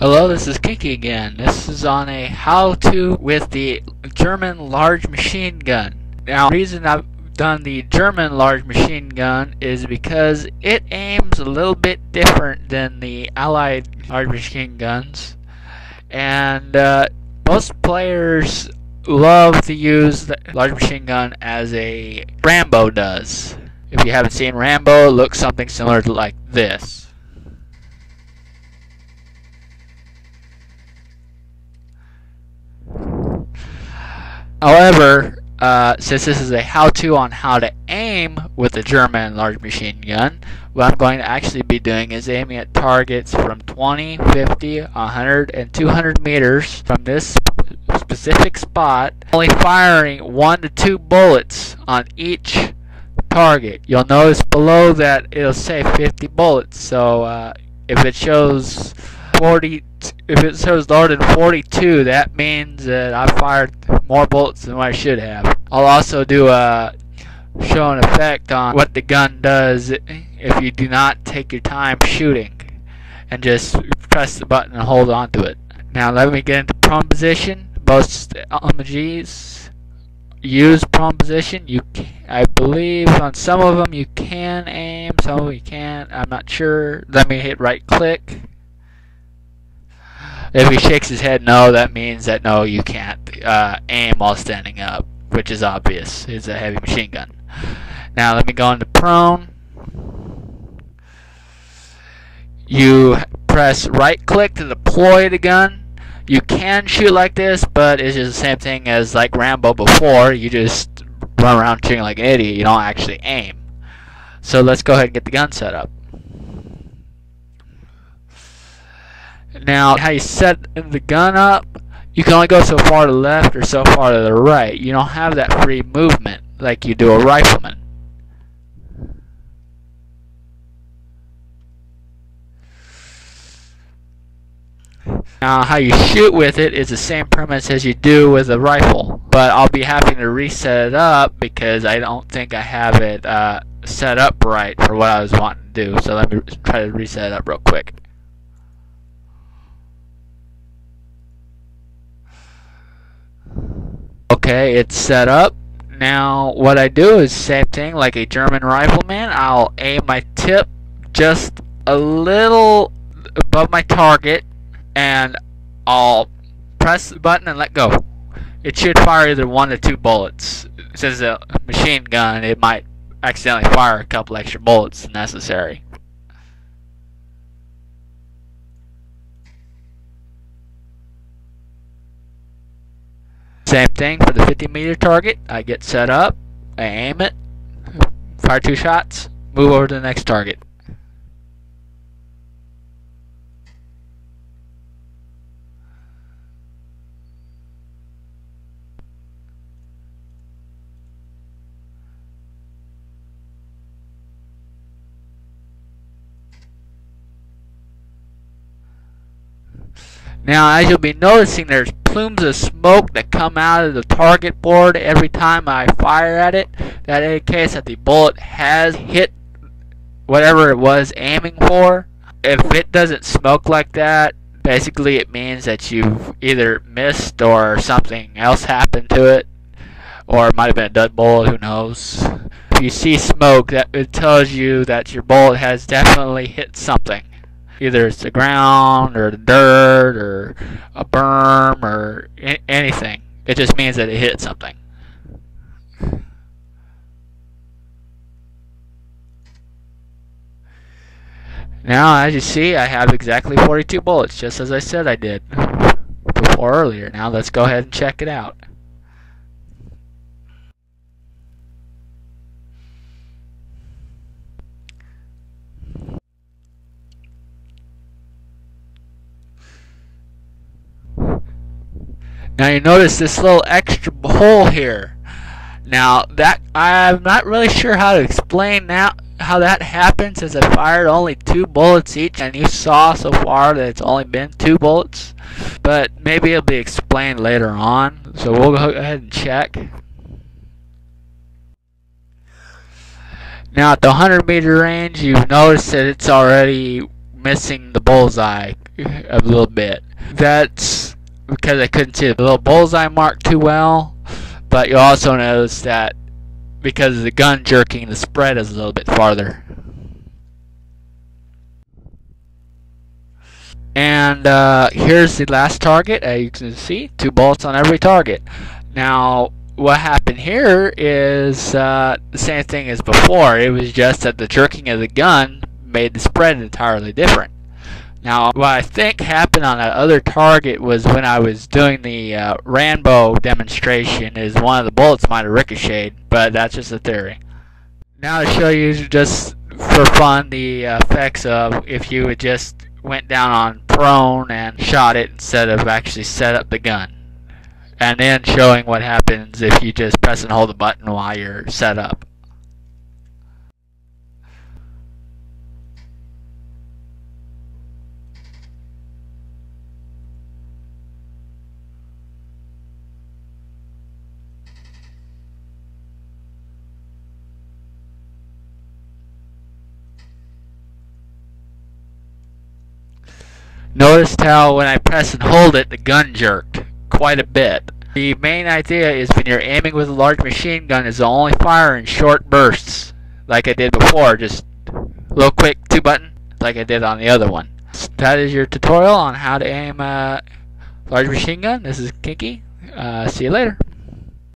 Hello, this is Kiki again. This is on a how-to with the German large machine gun. Now, the reason I've done the German large machine gun is because it aims a little bit different than the Allied large machine guns. And uh, most players love to use the large machine gun as a Rambo does. If you haven't seen Rambo, it looks something similar to like this. However, uh, since this is a how-to on how to aim with the German large machine gun, what I'm going to actually be doing is aiming at targets from 20, 50, 100, and 200 meters from this specific spot, only firing one to two bullets on each target. You'll notice below that it'll say 50 bullets, so uh, if it shows 40, if it lower than 42, that means that I fired more bullets than I should have. I'll also do a show an effect on what the gun does if you do not take your time shooting and just press the button and hold on to it. Now let me get into prone position. Most LMGs use prone position. You, I believe on some of them you can aim, some of them you can't. I'm not sure. Let me hit right click if he shakes his head no, that means that no, you can't uh, aim while standing up, which is obvious. It's a heavy machine gun. Now let me go into prone. You press right click to deploy the gun. You can shoot like this, but it's just the same thing as like Rambo before. You just run around shooting like an idiot. You don't actually aim. So let's go ahead and get the gun set up. Now, how you set the gun up, you can only go so far to the left or so far to the right. You don't have that free movement like you do a rifleman. Now, how you shoot with it is the same premise as you do with a rifle, but I'll be having to reset it up because I don't think I have it uh, set up right for what I was wanting to do. So let me try to reset it up real quick. Okay, it's set up. Now, what I do is same thing like a German rifleman. I'll aim my tip just a little above my target, and I'll press the button and let go. It should fire either one or two bullets. Since it's a machine gun, it might accidentally fire a couple extra bullets necessary. Same thing for the 50 meter target. I get set up, I aim it, fire two shots, move over to the next target. Now, as you'll be noticing, there's plumes of smoke that come out of the target board every time I fire at it. That indicates that the bullet has hit whatever it was aiming for. If it doesn't smoke like that, basically it means that you've either missed or something else happened to it. Or it might have been a dud bullet, who knows. If you see smoke, that it tells you that your bullet has definitely hit something either it's the ground or the dirt or a berm or anything. It just means that it hit something. Now, as you see, I have exactly 42 bullets, just as I said I did before earlier. Now, let's go ahead and check it out. Now you notice this little extra hole here. Now that I'm not really sure how to explain now how that happens as I fired only two bullets each and you saw so far that it's only been two bullets. But maybe it'll be explained later on. So we'll go ahead and check. Now at the 100 meter range you've noticed that it's already missing the bullseye a little bit. That's because I couldn't see the little bullseye mark too well, but you also notice that because of the gun jerking, the spread is a little bit farther. And uh, here's the last target. As you can see, two bullets on every target. Now, what happened here is uh, the same thing as before. It was just that the jerking of the gun made the spread entirely different. Now, what I think happened on that other target was when I was doing the uh, Rambo demonstration is one of the bullets might have ricocheted, but that's just a theory. Now to show you just for fun the effects of if you would just went down on prone and shot it instead of actually set up the gun. And then showing what happens if you just press and hold the button while you're set up. Noticed how when I press and hold it, the gun jerked quite a bit. The main idea is when you're aiming with a large machine gun is only fire in short bursts, like I did before, just a little quick two button, like I did on the other one. That is your tutorial on how to aim a large machine gun. This is Kinky. Uh, see you later.